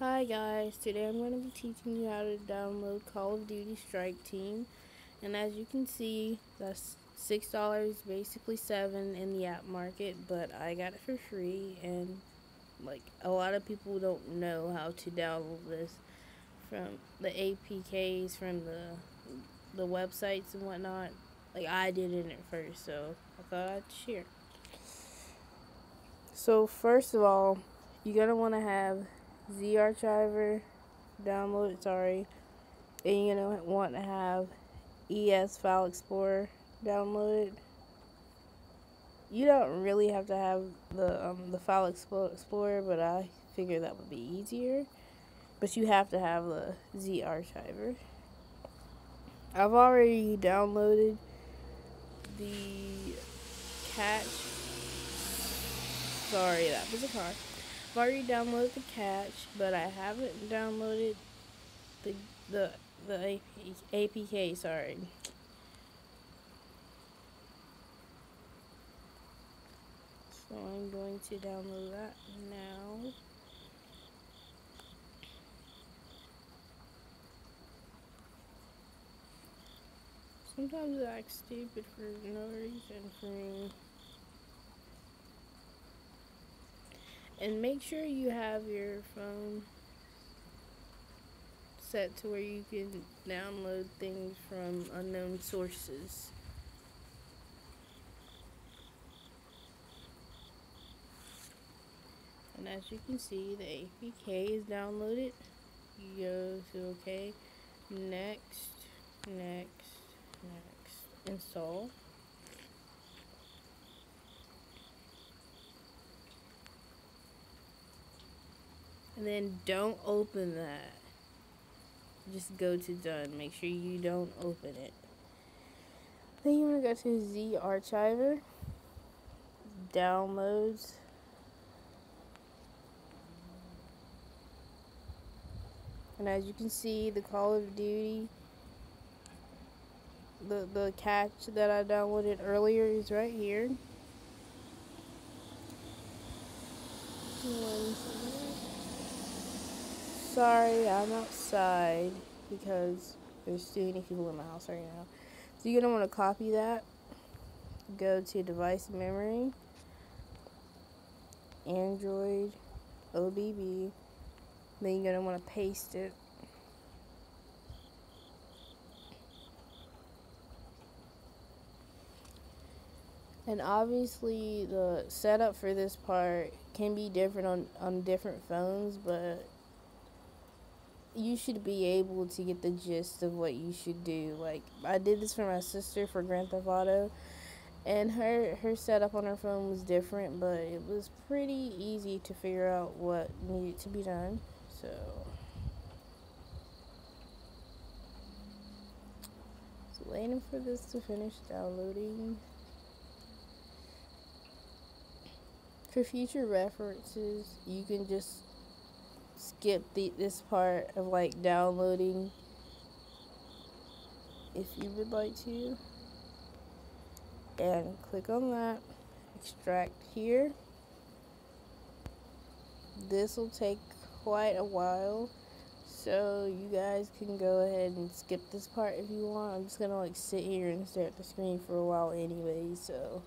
Hi guys, today I'm going to be teaching you how to download Call of Duty Strike Team. And as you can see that's $6 basically 7 in the app market but I got it for free and like a lot of people don't know how to download this from the APKs from the the websites and whatnot. Like I did it at first so I thought I'd share. So first of all you're gonna want to have ZArchiver download, sorry. And you're going to want to have ES File Explorer downloaded. You don't really have to have the um, the File Explorer, but I figured that would be easier. But you have to have the ZArchiver. I've already downloaded the catch. Sorry, that was a car. I've already downloaded the catch, but I haven't downloaded the the the APK. Sorry. So I'm going to download that now. Sometimes it acts stupid for no reason for me. And make sure you have your phone set to where you can download things from unknown sources. And as you can see, the APK is downloaded. You go to OK, next, next, next, install. And then don't open that. Just go to done. Make sure you don't open it. Then you want to go to Z Archiver. Downloads. And as you can see, the Call of Duty, the, the catch that I downloaded earlier is right here. Sorry, I'm outside because there's too many people in my house right now. So you're going to want to copy that. Go to device memory, Android, OBB. Then you're going to want to paste it. And obviously the setup for this part can be different on, on different phones, but you should be able to get the gist of what you should do. Like I did this for my sister for Grand Theft Auto, and her her setup on her phone was different, but it was pretty easy to figure out what needed to be done. So. Waiting for this to finish downloading. For future references, you can just skip the this part of like downloading if you would like to. And click on that. Extract here. This will take quite a while. So you guys can go ahead and skip this part if you want. I'm just gonna like sit here and stare at the screen for a while anyway so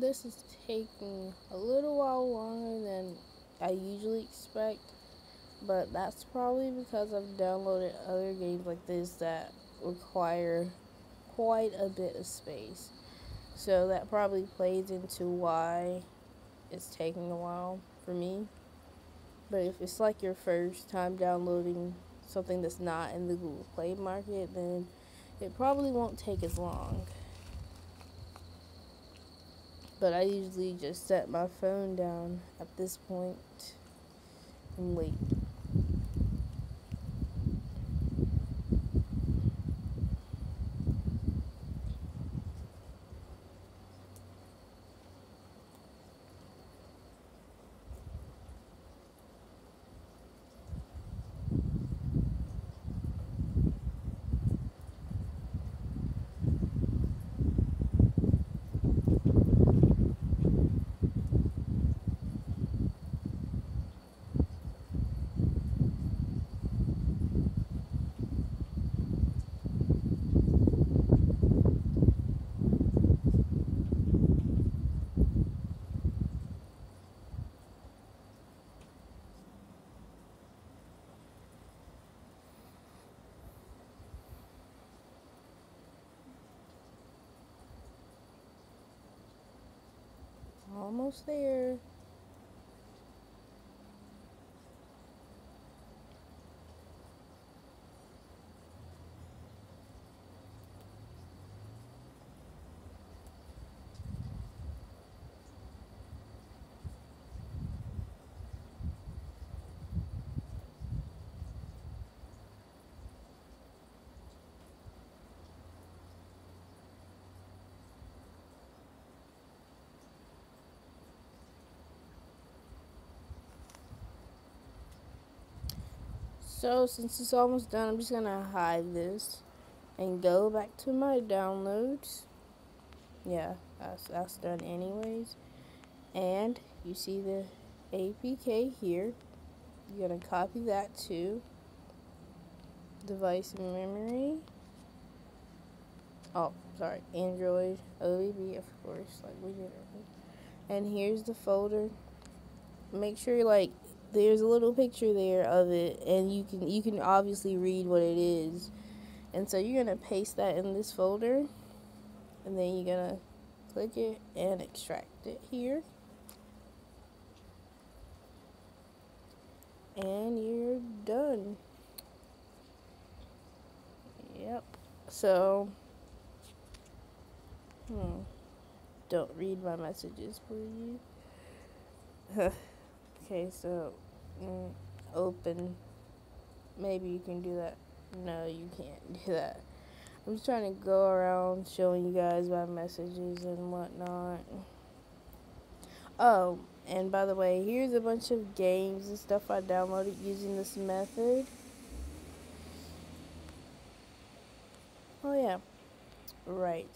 this is taking a little while longer than I usually expect, but that's probably because I've downloaded other games like this that require quite a bit of space. So that probably plays into why it's taking a while for me. But if it's like your first time downloading something that's not in the Google Play market, then it probably won't take as long. But I usually just set my phone down at this point and wait. Almost there. So since it's almost done, I'm just gonna hide this and go back to my downloads. Yeah, that's, that's done anyways. And you see the APK here. You're gonna copy that to device memory. Oh, sorry, Android, OBB, of course, like we did. And here's the folder. Make sure you like there's a little picture there of it and you can you can obviously read what it is. And so you're gonna paste that in this folder and then you're gonna click it and extract it here. And you're done. Yep. So hmm. Don't read my messages please Okay, so mm, open. Maybe you can do that. No, you can't do that. I'm just trying to go around showing you guys my messages and whatnot. Oh, and by the way, here's a bunch of games and stuff I downloaded using this method. Oh yeah, right.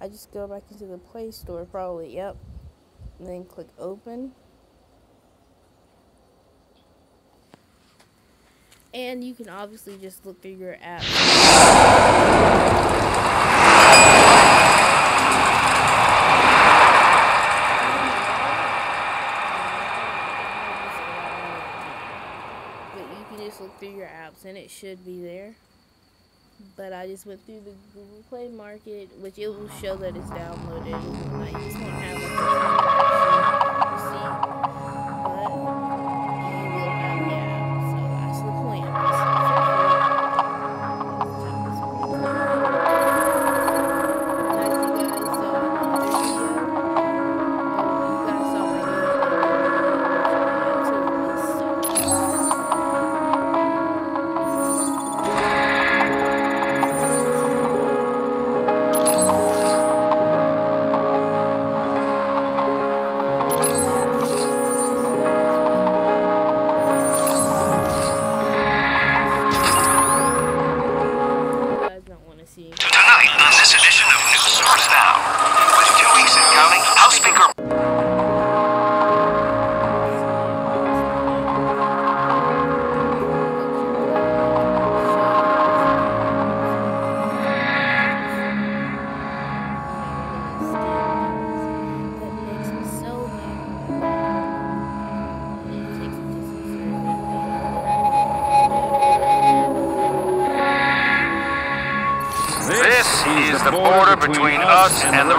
I just go back into the Play Store, probably, yep. And then click open. And you can obviously just look through your app. But you can just look through your apps and it should be there. But I just went through the Google Play Market, which it will show that it's downloaded. Just won't have a the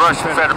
us and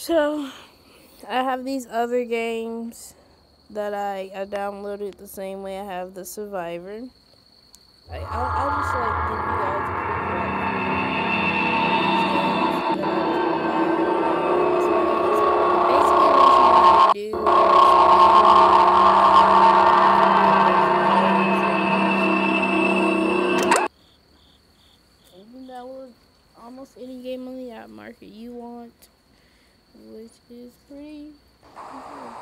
So, I have these other games that I, I downloaded the same way I have the Survivor. I, I'll, I'll just like give you guys a quick walkthrough. Basically, what you gotta do you can download almost any game on the app market you want, which is pretty good.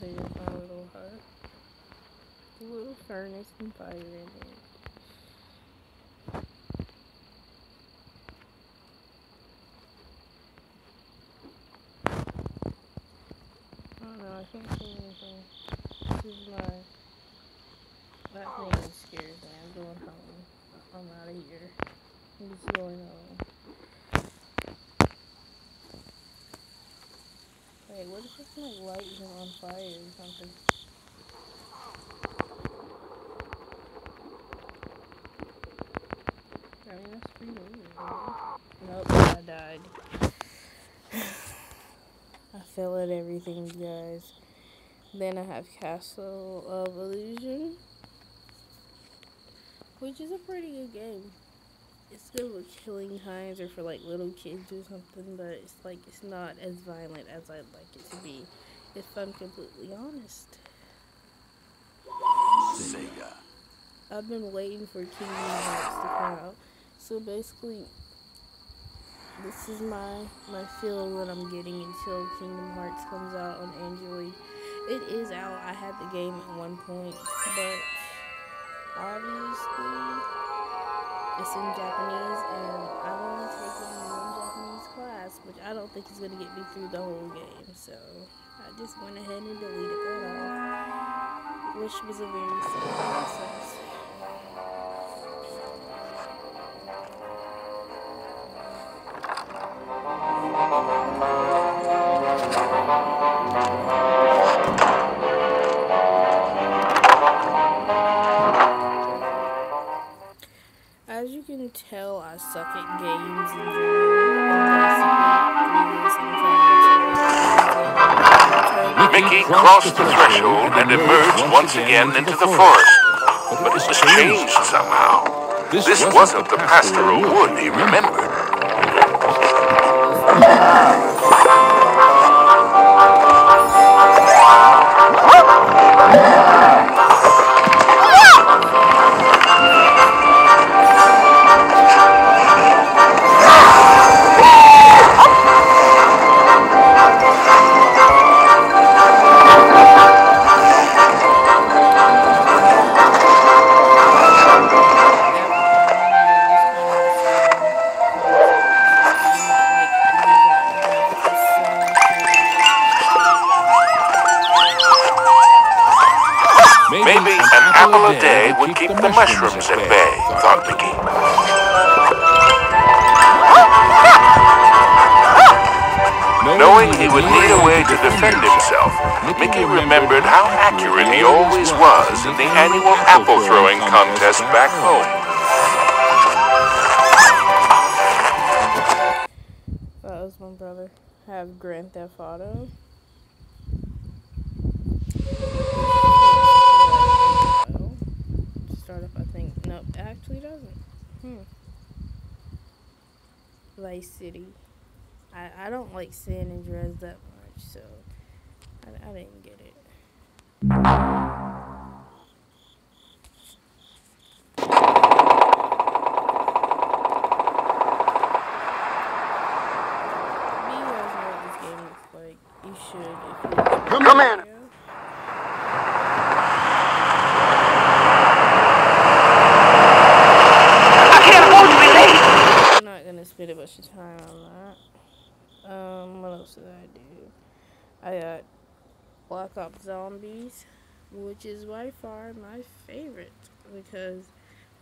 There's my little hut. A little furnace and fire in it. I can't see anything. This is my. That thing scares me. I'm going home. I'm out of here. I'm just going home. Wait, what if it's light lighting on fire or something? I mean, that's pretty weird. right? Nope, I died. I fell at everything, you guys. Then I have Castle of Illusion, which is a pretty good game. It's good for killing times or for like little kids or something, but it's like it's not as violent as I'd like it to be. If I'm completely honest. Sega. I've been waiting for Kingdom Hearts to come out. So basically, this is my my feel that I'm getting until Kingdom Hearts comes out on Android. It is out. I had the game at one point, but obviously it's in Japanese, and I've only taken one Japanese class, which I don't think is gonna get me through the whole game. So I just went ahead and deleted that off, which was a very sad process. Can tell, I suck at games in general. Mickey crossed the threshold and emerged once again into the forest. But it was changed somehow. This wasn't the pastoral wood he remembered. throwing contest back home. That was my brother. I have Grand Theft Auto. Start up, I think. Nope, it actually doesn't. Hmm. Vice City. I, I don't like San Andreas that much, so I, I didn't get it. If you guys know what this game looks like, you should. If you Come in. I can't afford to be late. I'm spend a bunch of time on that. Um, what else did I do? I got Black Ops Zombies, which is by far my favorite because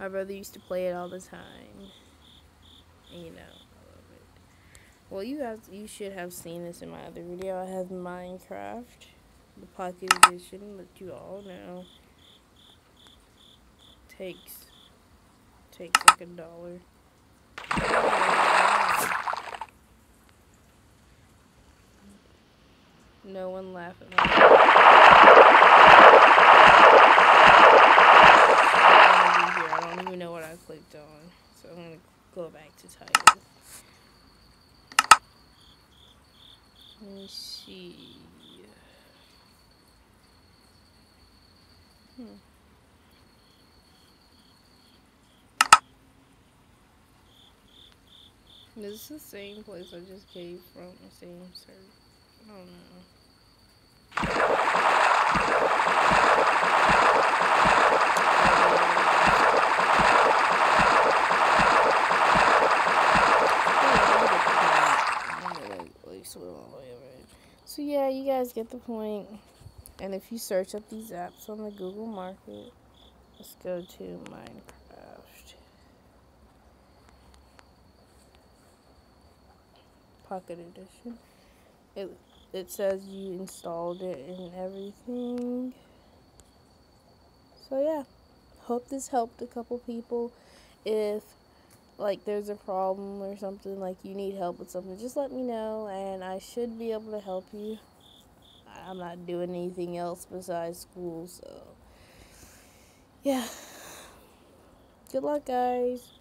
my brother used to play it all the time. And, you know, I love it. Well, you have you should have seen this in my other video. I have Minecraft, the Pocket Edition, that you all know takes takes like a dollar. No one laughing. at me. I don't even know what I clicked on, so I'm gonna go back to title. Let me see. Hmm. This is the same place I just came from, the same search. I don't know. So yeah, you guys get the point. And if you search up these apps on the Google Market, let's go to Minecraft. Pocket Edition. It it says you installed it and everything. So yeah, hope this helped a couple people. If like there's a problem or something, like you need help with something, just let me know and I should be able to help you. I'm not doing anything else besides school, so yeah. Good luck, guys.